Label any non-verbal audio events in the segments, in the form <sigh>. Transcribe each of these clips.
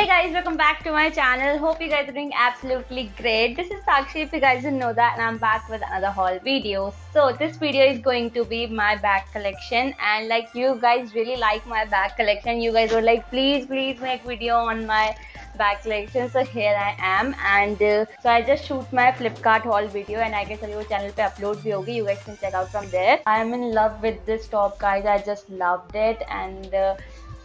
Hey guys, welcome back to my channel. Hope you guys are doing absolutely great. This is Sakshi, if you guys didn't know that, and I'm back with another haul video. So this video is going to be my bag collection, and like you guys really like my bag collection. You guys were like, please, please make video on my bag collection. So here I am, and uh, so I just shoot my Flipkart haul video, and I guess अभी वो channel पे upload भी होगी. You guys can check out from there. I am in love with this top, guys. I just loved it, and uh,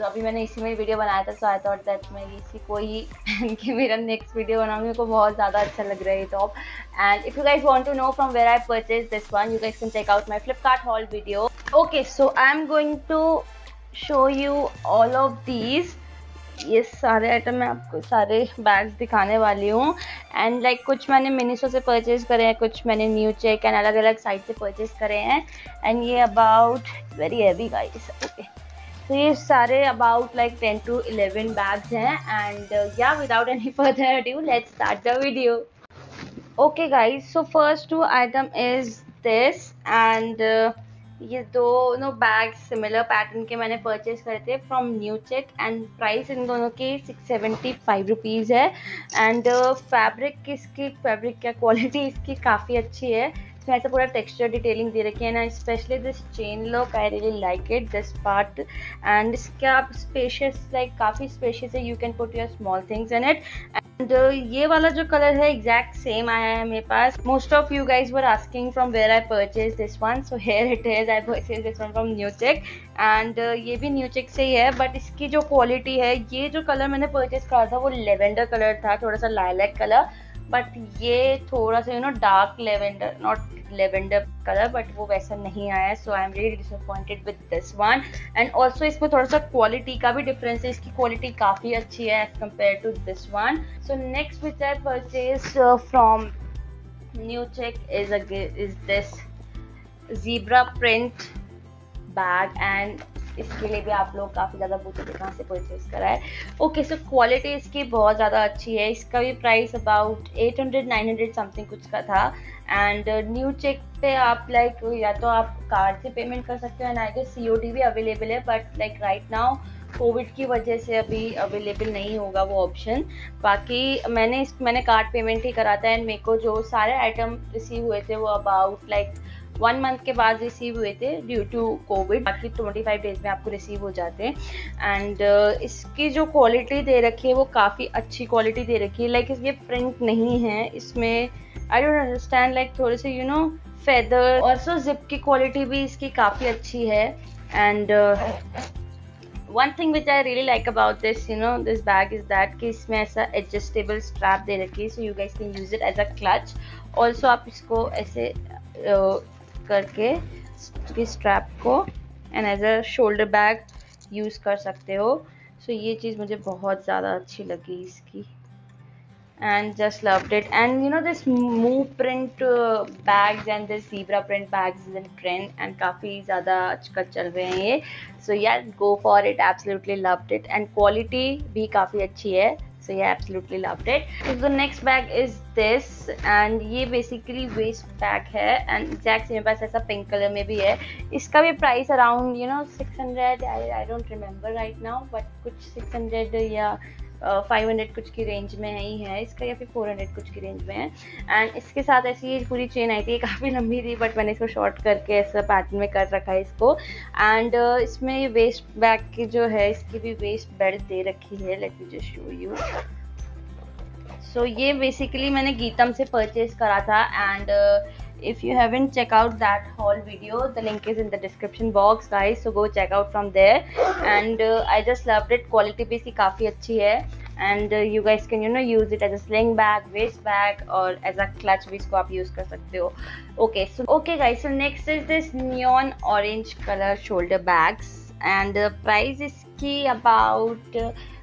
तो अभी मैंने इसी में वीडियो बनाया था सो आई थॉट दैट मैं इसी को ही <laughs> पहन के मेरा नेक्स्ट वीडियो बनाऊँगी। मेरे को बहुत ज़्यादा अच्छा लग रहा है top and if you guys want to know from where I purchase this one you guys can check out my Flipkart haul video okay so I am going to show you all of these ये सारे item मैं आपको सारे bags दिखाने वाली हूँ। And like like, कुछ मैंने मिनीसो से परचेज़ करे हैं कुछ मैंने न्यू चेक एंड अलग अलग साइट से परचेज़ करे हैं। एंड ये about very heavy guys okay तो ये सारे about like ten to eleven bags हैं एंड या without any further due let start the video okay guys so first two item is this and ये दोनों बैग सिमिलर पैटर्न के मैंने purchase करे थे from new check and price इन दोनों की सिक्स सेवेंटी फाइव रुपीज़ है एंड फैब्रिक इसकी फैब्रिक क्या क्वालिटी इसकी काफ़ी अच्छी है। इसमें ऐसा पूरा टेक्सचर डिटेलिंग दे रखी है ना specially this chain look I really like it this part and इसका आप स्पेशियस लाइक काफ़ी स्पेशियस है you can put your small things in it and ये वाला जो कलर है एग्जैक्ट सेम आया है मेरे पास. Most of you guys were asking from where I purchase this one so here it is I purchase this one from new check and ये भी new check से ही है बट इसकी जो क्वालिटी है, ये जो कलर मैंने परचेज करा था, वो लेवेंडर कलर था, थोड़ा सा लाइलैक कलर बट ये थोड़ा सा you know dark lavender not lavender colour but वो वैसा नहीं आया so I am really disappointed with this one and also इसमें थोड़ा सा क्वालिटी का भी डिफरेंस है, इसकी क्वालिटी काफ़ी अच्छी है as compare to this one so next which I purchase from new check is is this zebra print bag and इसके लिए भी आप लोग काफ़ी ज़्यादा पूछे थे कहाँ से परचेज करा है ओके सो क्वालिटी इसकी बहुत ज़्यादा अच्छी है। इसका भी price about eight hundred nine hundred something कुछ का था। एंड न्यू चेक पे आप लाइक like, या तो आप कार्ड से पेमेंट कर सकते हो एंड आई गेस सी भी अवेलेबल है but like right now covid की वजह से अभी अवेलेबल नहीं होगा वो ऑप्शन बाकी मैंने इस मैंने कार्ड पेमेंट ही करा था एंड मेरे को जो सारे आइटम रिसीव हुए थे वो अबाउट लाइक वन मंथ के बाद रिसीव हुए थे ड्यू टू कोविड बाकी ट्वेंटी फाइव डेज़ में आपको रिसीव हो जाते हैं। एंड uh, इसकी जो क्वालिटी दे रखी है वो काफ़ी अच्छी क्वालिटी दे रखी है। लाइक like, ये प्रिंट नहीं है। इसमें आई डोंट अंडरस्टैंड लाइक थोड़े से यू नो फेदर और सो जिप की क्वालिटी भी इसकी काफ़ी अच्छी है। And one thing which I really like about this you know this bag is that कि इसमें ऐसा एडजस्टेबल स्ट्रैप दे रखी है so you guys can use it as a clutch also आप इसको ऐसे uh, करके इसकी स्ट्रैप को and as a shoulder bag use कर सकते हो। सो so, ये चीज़ मुझे बहुत ज़्यादा अच्छी लगी इसकी। And just loved it and you know this mauve print bags and this zebra print bags is in trend and काफ़ी ज़्यादा आजकल चल रहे हैं ये। सो यार go for it absolutely loved it and quality भी काफ़ी अच्छी है। So yeah absolutely loved it so the next bag is this and ये basically waist bag है and exact same पास ऐसा pink color में भी है इसका भी price around you know 600 I, I don't remember right now but कुछ 600 या फाइव हंड्रेड कुछ की रेंज में ही है इसका या फिर फोर हंड्रेड कुछ की रेंज में है। एंड इसके साथ ऐसी ये पूरी चेन आई थी काफ़ी लंबी थी बट मैंने इसको शॉर्ट करके ऐसा पैटर्न में कर रखा है इसको। एंड uh, इसमें ये वेस्ट बैग की जो है इसकी भी वेस्ट बेल्ट दे रखी है let me just show you so ये बेसिकली मैंने गीतम से परचेज करा था। And if you haven't check out that whole video the link is in the description box guys go check out from there and uh, i just loved it quality भी इसकी काफ़ी अच्छी है। And you guys can you know use it as a sling bag waist bag और as a clutch भी इसको आप use कर सकते हो. Okay so okay guys so next is this neon orange colour shoulder bags and price इसकी about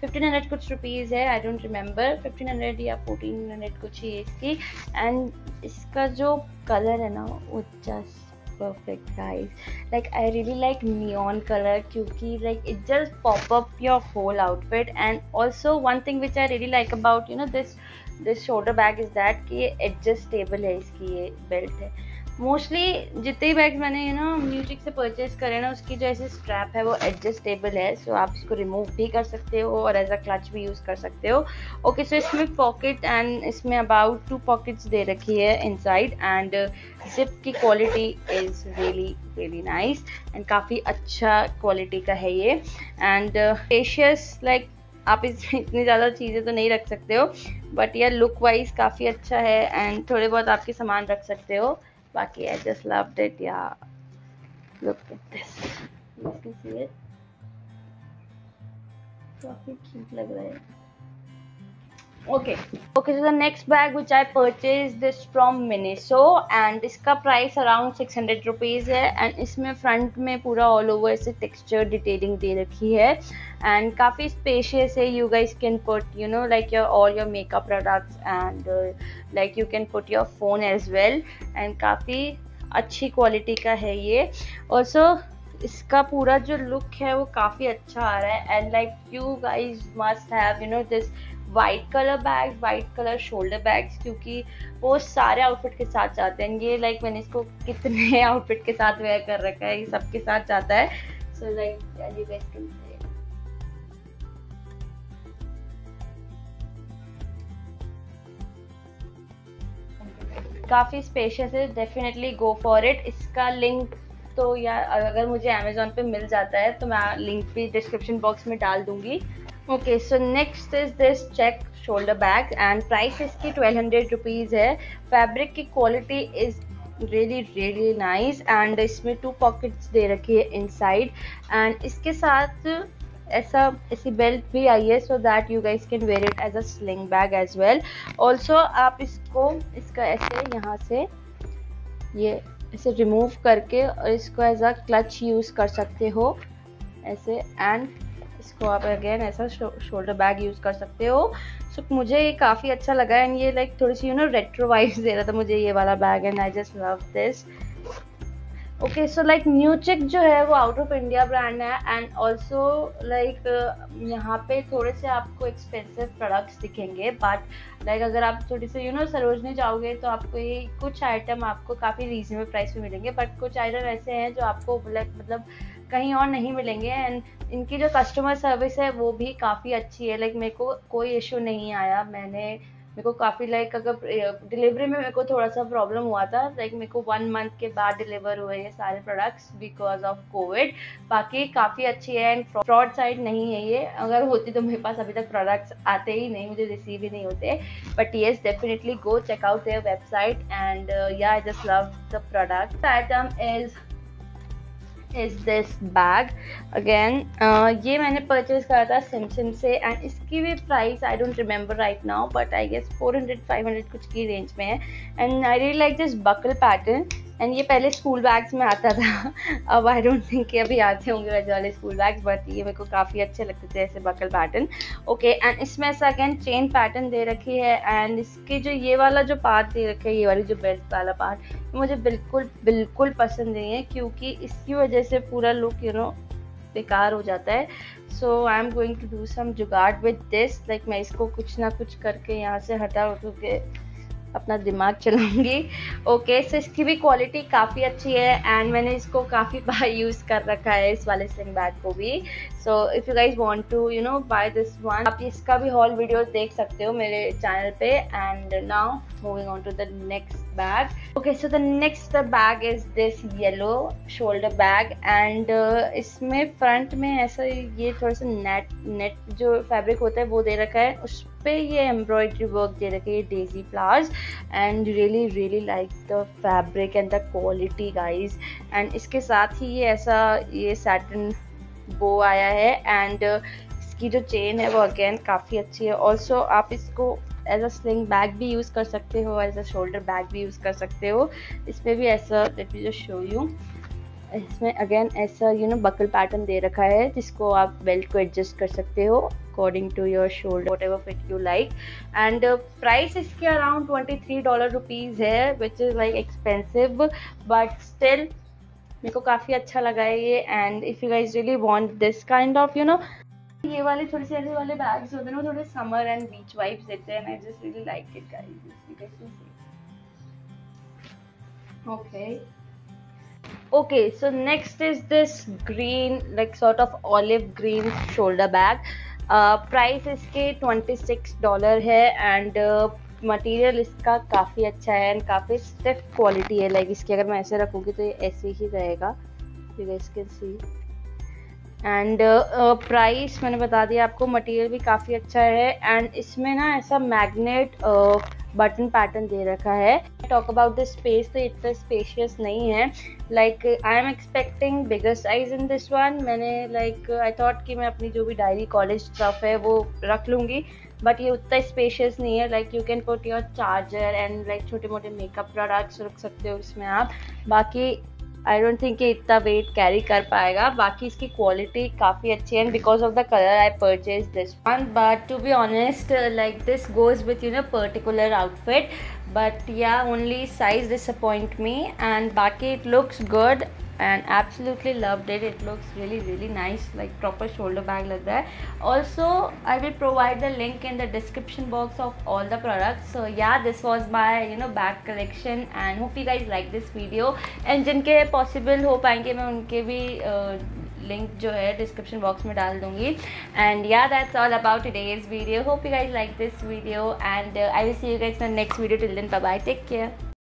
fifteen hundred कुछ rupees है I don't remember fifteen hundred या फोर्टीन हंड्रेड कुछ ही है इसकी. एंड इसका जो कलर है ना, वो just perfect guys like i really like neon color kyunki like it just pop up your whole outfit and also one thing which i really like about you know this this shoulder bag is that ये adjustable है इसकी ये belt है mostly जितने भी bags मैंने you know म्यूज़िक से परचेज करे ना, उसकी जो ऐसे स्ट्रैप है वो एडजस्टेबल है सो आप इसको रिमूव भी कर सकते हो और एज अ क्लच भी यूज़ कर सकते हो। ओके सो इसमें पॉकेट एंड इसमें अबाउट टू पॉकेट्स दे रखी है इनसाइड एंड जिप की quality is really really nice and काफ़ी अच्छा क्वालिटी का है ये। एंड स्पेशियस लाइक आप इसमें इतनी ज़्यादा चीज़ें तो नहीं रख सकते हो बट यह लुक वाइज काफ़ी अच्छा है एंड थोड़े बहुत आपके सामान रख सकते हो। बाकी आई जस्ट लव्ड इट या look at this you can see it काफ़ी क्यूट लग रहा है Okay. Okay, so the next bag which i purchased this from miniso and इसका प्राइस अराउंड 600 रुपीज़ है एंड इसमें फ्रंट में पूरा ऑल ओवर से टेक्सचर डिटेलिंग दे रखी है एंड काफ़ी स्पेशियस है you guys can put you know like your all your makeup products and like you can put your phone as well and काफ़ी अच्छी क्वालिटी का है ये ऑल्सो इसका पूरा जो लुक है वो काफ़ी अच्छा आ रहा है and like you guys must have you know this white colour bag white colour shoulder bags क्योंकि वो सारे आउटफिट के साथ जाते हैं। ये लाइक मैंने इसको कितने <laughs> आउटफिट के साथ वेयर कर रखा है, ये सबके साथ जाता है। सो लाइक काफ़ी स्पेशियस है डेफिनेटली गो फॉर इट इसका लिंक तो या, अगर मुझे अमेजोन पे मिल जाता है तो मैं लिंक भी डिस्क्रिप्शन बॉक्स में डाल दूँगी। Okay so next is this check shoulder bag and price इसकी ट्वेल्व हंड्रेड रुपीज़ है फैब्रिक की quality is really really nice and इसमें टू पॉकेट्स दे रखी है इनसाइड एंड इसके साथ ऐसा, ऐसी बेल्ट भी आई है so that you guys can wear it as a sling bag as well also आप इसको, इसका ऐसे यहाँ से ये इसे रिमूव करके और इसको एज अ क्लच यूज़ कर सकते हो. ऐसे एंड इसको आप अगेन ऐसा शोल्डर बैग यूज़ कर सकते हो। सो so, मुझे ये काफ़ी अच्छा लगा एंड ये लाइक थोड़ी सी यू नो रेट्रो वाइब्स दे रहा था मुझे ये वाला bag and I just love this okay so like म्यूचिक जो है वो आउट ऑफ़ इंडिया ब्रांड है एंड ऑल्सो लाइक यहाँ पे थोड़े से आपको एक्सपेंसिव प्रोडक्ट्स दिखेंगे बट लाइक अगर आप थोड़ी से यू नो सरोजनी जाओगे तो आपको ये कुछ आइटम आपको काफ़ी रीजनेबल प्राइस में मिलेंगे बट कुछ आइटम ऐसे हैं जो आपको लाइक मतलब कहीं और नहीं मिलेंगे एंड इनकी जो कस्टमर सर्विस है वो भी काफ़ी अच्छी है। लाइक मेरे को कोई इशू नहीं आया। मैंने, मेरे को काफ़ी लाइक अगर डिलीवरी में मेरे को थोड़ा सा प्रॉब्लम हुआ था। लाइक मेरे को वन मंथ के बाद डिलीवर हुए ये सारे प्रोडक्ट्स बिकॉज़ ऑफ़ कोविड बाकी काफ़ी अच्छी है एंड फ्रॉड साइड नहीं है ये। अगर होती तो मेरे पास अभी तक प्रोडक्ट्स आते ही नहीं, मुझे रिसीव ही नहीं होते। But yes definitely go check out their website and yeah I just love the product item is is this bag again ये मैंने परचेज करा था सैमसंग से एंड इसकी भी price I don't remember right now but I guess 400 500 कुछ की range में है. And I really like this buckle pattern and ये पहले स्कूल बैग्स में आता था। <laughs> अब आई डोंट थिंक अभी आते होंगे वैसे वाले स्कूल बैग्स बट ये मेरे को काफ़ी अच्छे लगते थे ऐसे बकल पैटर्न ओके एंड इसमें ऐसा अगेन चेन पैटर्न दे रखी है एंड इसके जो ये वाला जो पार्ट दे रखे है, ये वाली जो बेल्ट वाला पार्ट मुझे बिल्कुल बिल्कुल पसंद नहीं है, क्योंकि इसकी वजह से पूरा लुक यू नो बेकार हो जाता है। So I am going to do some jugaad with this like मैं इसको कुछ ना कुछ करके यहाँ से हटा उठू के अपना दिमाग चलाऊँगी। ओके सो इसकी भी क्वालिटी काफ़ी अच्छी है एंड मैंने इसको काफ़ी बार यूज़ कर रखा है, इस वाले स्लिंग बैग को भी। So if you guys want to you know buy this one आप इसका भी हॉल वीडियो देख सकते हो मेरे चैनल पे. And now moving on to the next bag okay so the next bag is this yellow shoulder bag and इसमें front में ऐसा ये थोड़ा सा नेट नेट जो फैब्रिक होता है वो दे रखा है. उस पे ये एम्ब्रॉयडरी वर्क दे रखी है daisy flowers and really really like the fabric and the quality guys and इसके साथ ही ये ऐसा, ये सैटन बो आया है एंड इसकी जो चेन है वो अगेन काफ़ी अच्छी है। ऑल्सो आप इसको एज अ स्लिंग बैग भी यूज़ कर सकते हो एज अ शोल्डर बैग भी यूज़ कर सकते हो। इसमें भी ऐसा let me just show you इसमें अगेन ऐसा यू नो बकल पैटर्न दे रखा है, जिसको आप बेल्ट को एडजस्ट कर सकते हो according to your shoulder whatever fit you like and price इसके around twenty three dollar rupees है which is like expensive but still मेरे को काफ़ी अच्छा लगा है ये and if you guys really want this kind of you know ये वाले थोड़े से ऐसे वाले बैग्स होते हैं ना थोड़े समर एंड बीच वाइब्स देते हैं I just really like it guys okay. Okay so next is this green like sort of olive green shoulder bag. Uh, इसके ट्वेंटी सिक्स डॉलर है एंड मटेरियल इसका काफ़ी अच्छा है एंड काफ़ी stiff quality है। लाइक इसकी अगर मैं ऐसे रखूँगी तो ये ऐसे ही रहेगा। यू सी एंड प्राइस मैंने बता दिया आपको मटेरियल भी काफ़ी अच्छा है। एंड इसमें ना ऐसा मैग्नेट बटन पैटर्न दे रखा है। टॉक अबाउट द स्पेस तो इतना स्पेशियस नहीं है। Like I am expecting bigger size in this one मैंने लाइक आई थॉट कि मैं अपनी जो भी डायरी कॉलेज स्टफ़ है वो रख लूँगी। बट ये उतना स्पेशियस नहीं है like you can put your charger and like छोटे मोटे मेकअप प्रोडक्ट्स रख सकते हो इसमें आप। बाकी आई डोंट थिंक ये इतना वेट कैरी कर पाएगा। बाकी इसकी क्वालिटी काफ़ी अच्छी है because of the colour I purchase this one but to be honest like this goes with you know particular outfit but yeah only size disappoint me and बाकी it looks good. and absolutely loved it it looks really really nice like proper shoulder bag like that also i will provide the link in the description box of all the products so yeah this was my you know bag collection and hope you guys like this video and जिनके possible हो पाएंगे मैं उनके भी uh, link जो है description box में डाल दूंगी एंड या that's all about today's video hope you guys like this video and I will see you guys in next video till then bye take care